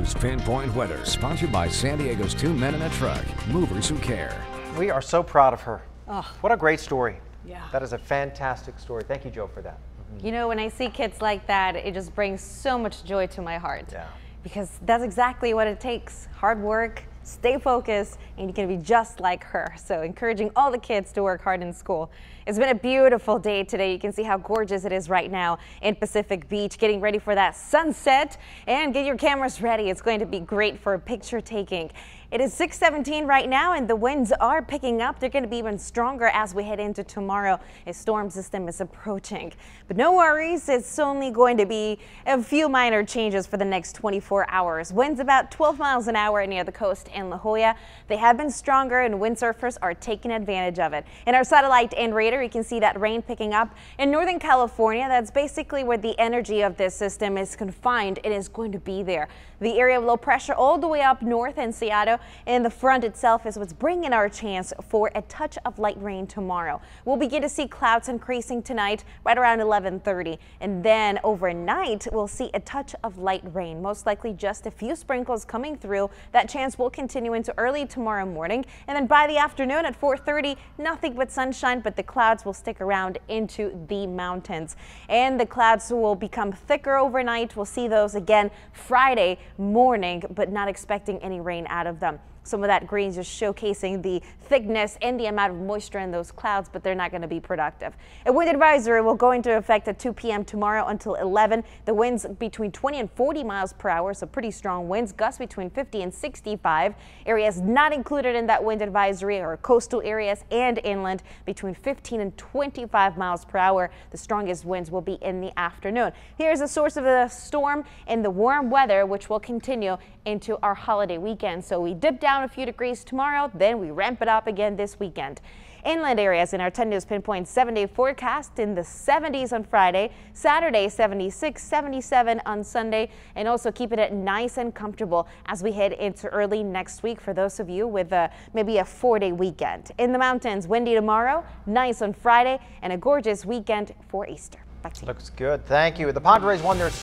News Pinpoint Weather, sponsored by San Diego's Two Men and a Truck, movers who care. We are so proud of her. Oh. What a great story. Yeah. That is a fantastic story. Thank you, Joe, for that. You know, when I see kids like that, it just brings so much joy to my heart. Yeah. Because that's exactly what it takes hard work, stay focused, and you can be just like her. So, encouraging all the kids to work hard in school. It's been a beautiful day today. You can see how gorgeous it is right now in Pacific Beach, getting ready for that sunset. And get your cameras ready. It's going to be great for picture taking. It is 617 right now, and the winds are picking up. They're going to be even stronger as we head into tomorrow. A storm system is approaching. But no worries, it's only going to be a few minor changes for the next 24 hours. Winds about 12 miles an hour near the coast in La Jolla. They have been stronger, and windsurfers are taking advantage of it. In our satellite and radar, you can see that rain picking up in Northern California. That's basically where the energy of this system is confined. It is going to be there. The area of low pressure all the way up north in Seattle and the front itself is what's bringing our chance for a touch of light rain tomorrow. We'll begin to see clouds increasing tonight right around 1130 and then overnight we'll see a touch of light rain, most likely just a few sprinkles coming through. That chance will continue into early tomorrow morning and then by the afternoon at 430 nothing but sunshine but the clouds will stick around into the mountains and the clouds will become thicker overnight. We'll see those again Friday morning but not expecting any rain out of them. Some of that green just showcasing the thickness and the amount of moisture in those clouds, but they're not going to be productive. A wind advisory will go into effect at 2 p.m. tomorrow until 11. The winds between 20 and 40 miles per hour, so pretty strong winds, gusts between 50 and 65. Areas not included in that wind advisory are coastal areas and inland between 15 and 25 miles per hour. The strongest winds will be in the afternoon. Here's the source of the storm and the warm weather, which will continue into our holiday weekend. So we dip down a few degrees tomorrow, then we ramp it up again this weekend. Inland areas in our 10 news pinpoint seven day forecast in the 70s on Friday, Saturday 76, 77 on Sunday, and also keeping it nice and comfortable as we head into early next week for those of you with a, maybe a four day weekend. In the mountains, windy tomorrow, nice on Friday, and a gorgeous weekend for Easter. Back to you. Looks good. Thank you. The Padres won their